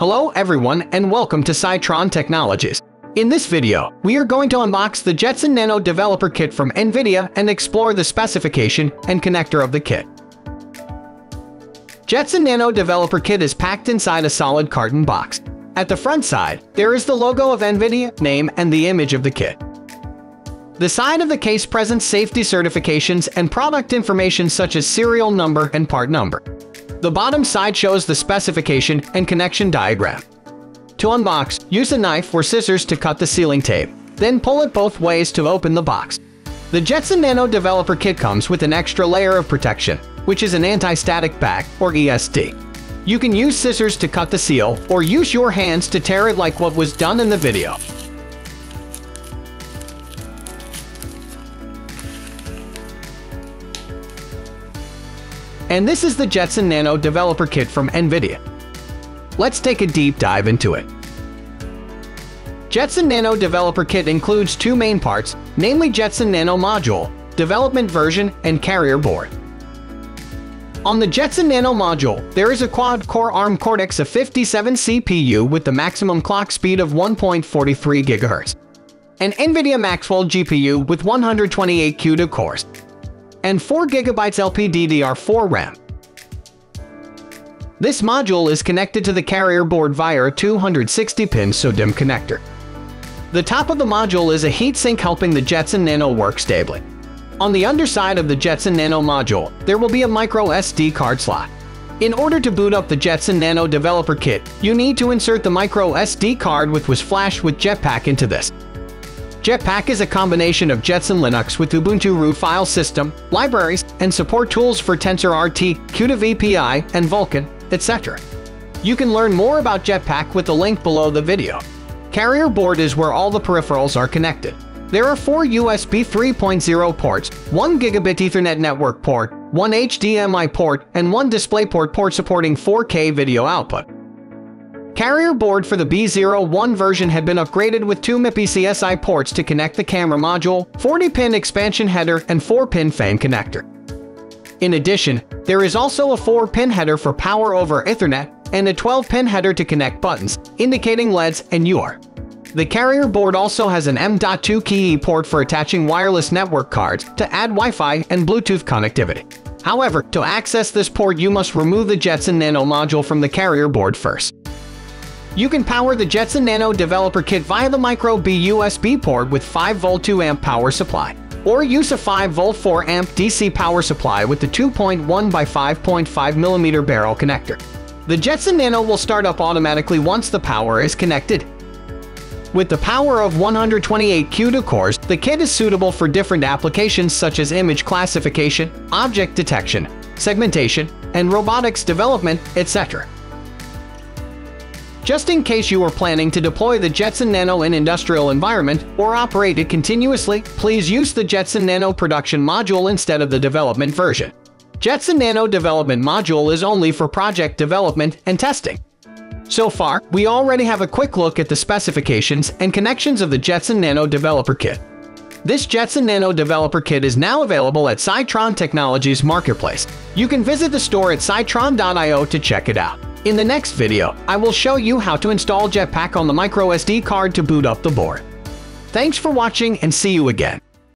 Hello everyone and welcome to Cytron Technologies. In this video, we are going to unbox the Jetson Nano Developer Kit from NVIDIA and explore the specification and connector of the kit. Jetson Nano Developer Kit is packed inside a solid carton box. At the front side, there is the logo of NVIDIA, name, and the image of the kit. The side of the case presents safety certifications and product information such as serial number and part number. The bottom side shows the specification and connection diagram. To unbox, use a knife or scissors to cut the sealing tape, then pull it both ways to open the box. The Jetson Nano Developer Kit comes with an extra layer of protection, which is an anti-static bag, or ESD. You can use scissors to cut the seal, or use your hands to tear it like what was done in the video. And this is the Jetson Nano Developer Kit from NVIDIA. Let's take a deep dive into it. Jetson Nano Developer Kit includes two main parts, namely Jetson Nano Module, development version, and carrier board. On the Jetson Nano module, there is a quad-core ARM Cortex-A57 CPU with the maximum clock speed of 1.43 GHz, an NVIDIA Maxwell GPU with 128 CUDA cores, and 4GB LPDDR4 RAM. This module is connected to the carrier board via a 260-pin SODIMM connector. The top of the module is a heatsink helping the Jetson Nano work stably. On the underside of the Jetson Nano module, there will be a micro SD card slot. In order to boot up the Jetson Nano Developer Kit, you need to insert the micro SD card which was flashed with Jetpack into this. Jetpack is a combination of Jetson Linux with Ubuntu root file system, libraries, and support tools for TensorRT, CUDA VPI, and Vulkan, etc. You can learn more about Jetpack with the link below the video. Carrier board is where all the peripherals are connected. There are four USB 3.0 ports, one gigabit Ethernet network port, one HDMI port, and one DisplayPort port supporting 4K video output. Carrier board for the B01 version had been upgraded with two MIPI CSI ports to connect the camera module, 40-pin expansion header, and 4-pin fan connector. In addition, there is also a 4-pin header for power over Ethernet and a 12-pin header to connect buttons, indicating LEDs and UART. The carrier board also has an M.2 key port for attaching wireless network cards to add Wi-Fi and Bluetooth connectivity. However, to access this port you must remove the Jetson Nano module from the carrier board first. You can power the Jetson Nano Developer Kit via the Micro B USB port with 5V 2A power supply, or use a 5V 4A DC power supply with the 2.1 by 5.5mm barrel connector. The Jetson Nano will start up automatically once the power is connected. With the power of 128 CUDA cores, the kit is suitable for different applications such as image classification, object detection, segmentation, and robotics development, etc. Just in case you are planning to deploy the Jetson Nano in industrial environment or operate it continuously, please use the Jetson Nano production module instead of the development version. Jetson Nano development module is only for project development and testing. So far, we already have a quick look at the specifications and connections of the Jetson Nano Developer Kit. This Jetson Nano Developer Kit is now available at Cytron Technologies Marketplace. You can visit the store at cytron.io to check it out. In the next video, I will show you how to install Jetpack on the microSD card to boot up the board. Thanks for watching and see you again.